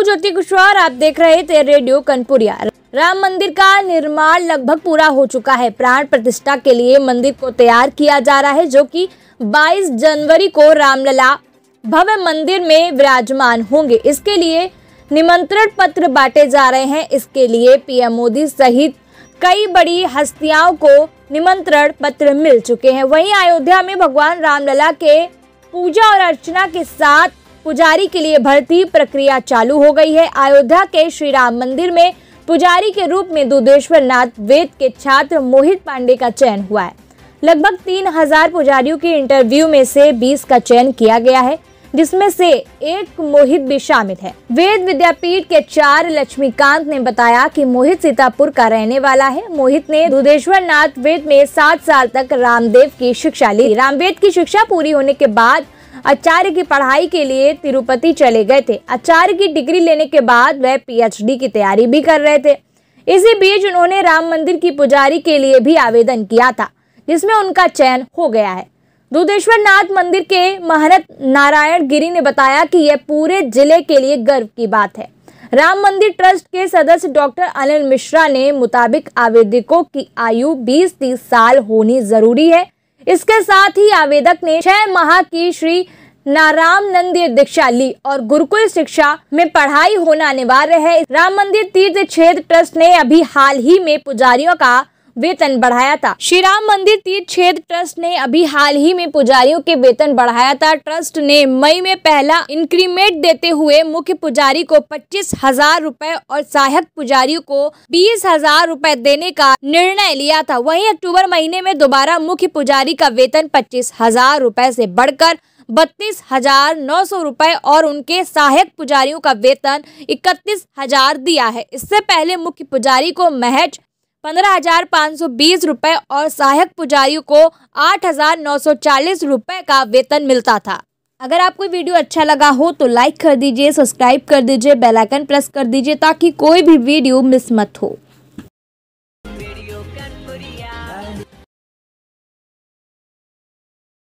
हूँ ज्योति कुशवाहा, आप देख रहे थे रेडियो कनपुरिया। राम मंदिर का निर्माण लगभग पूरा हो चुका है। प्राण प्रतिष्ठा के लिए मंदिर को तैयार किया जा रहा है, जो कि 22 जनवरी को रामलला भव्य मंदिर में विराजमान होंगे। इसके लिए निमंत्रण पत्र बांटे जा रहे हैं। इसके लिए पीएम मोदी सहित कई बड़ी हस्तियों को निमंत्रण पत्र मिल चुके हैं। वहीं अयोध्या में भगवान रामलला के पूजा और अर्चना के साथ पुजारी के लिए भर्ती प्रक्रिया चालू हो गई है। अयोध्या के श्री राम मंदिर में पुजारी के रूप में दुधेश्वर नाथ वेद के छात्र मोहित पांडे का चयन हुआ है। लगभग तीन हज़ार पुजारियों के इंटरव्यू में से 20 का चयन किया गया है, जिसमें से एक मोहित भी शामिल है। वेद विद्यापीठ के चार लक्ष्मीकांत ने बताया कि मोहित सीतापुर का रहने वाला है। मोहित ने दुधेश्वर नाथ वेद में सात साल तक रामदेव की शिक्षा ली। रामवेद की शिक्षा पूरी होने के बाद आचार्य की पढ़ाई के लिए तिरुपति चले गए थे। आचार्य की डिग्री लेने के बाद वह पीएचडी की तैयारी भी कर रहे थे। इसी बीच उन्होंने राम मंदिर की पुजारी के लिए भी आवेदन किया था, जिसमें उनका चयन हो गया है। दुधेश्वर नाथ मंदिर के महनत नारायण गिरी ने बताया कि यह पूरे ज़िले के लिए गर्व की बात है। राम मंदिर ट्रस्ट के सदस्य डॉक्टर अनिल मिश्रा ने मुताबिक आवेदकों की आयु 20-30 साल होनी ज़रूरी है। इसके साथ ही आवेदक ने छह माह की श्री नाराम नंदी दीक्षा ली और गुरुकुल शिक्षा में पढ़ाई होना अनिवार्य है। राम मंदिर तीर्थ क्षेत्र ट्रस्ट ने अभी हाल ही में पुजारियों का वेतन बढ़ाया था। श्री राम मंदिर तीर्थ क्षेत्र ट्रस्ट ने अभी हाल ही में पुजारियों के वेतन बढ़ाया था। ट्रस्ट ने मई में पहला इंक्रीमेंट देते हुए मुख्य पुजारी को पच्चीस हज़ार रूपए और सहायक पुजारियों को बीस हज़ार रूपए देने का निर्णय लिया था। वहीं अक्टूबर महीने में दोबारा मुख्य पुजारी का वेतन पच्चीस हज़ार रूपए से बढ़कर बत्तीस हज़ार नौ सौ रूपए और उनके सहायक पुजारियों का वेतन इकतीस हज़ार दिया है। इससे पहले मुख्य पुजारी को महज पंद्रह हज़ार पाँच सौ बीस रूपए और सहायक पुजारियों को आठ हज़ार नौ सौ चालीस रूपए का वेतन मिलता था। अगर आपको वीडियो अच्छा लगा हो तो लाइक कर दीजिए, सब्सक्राइब कर दीजिए, बेल आइकन प्रेस कर दीजिए ताकि कोई भी वीडियो मिस मत हो।